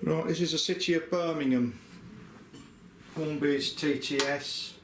Right, this is the city of Birmingham. Hornby's TTS.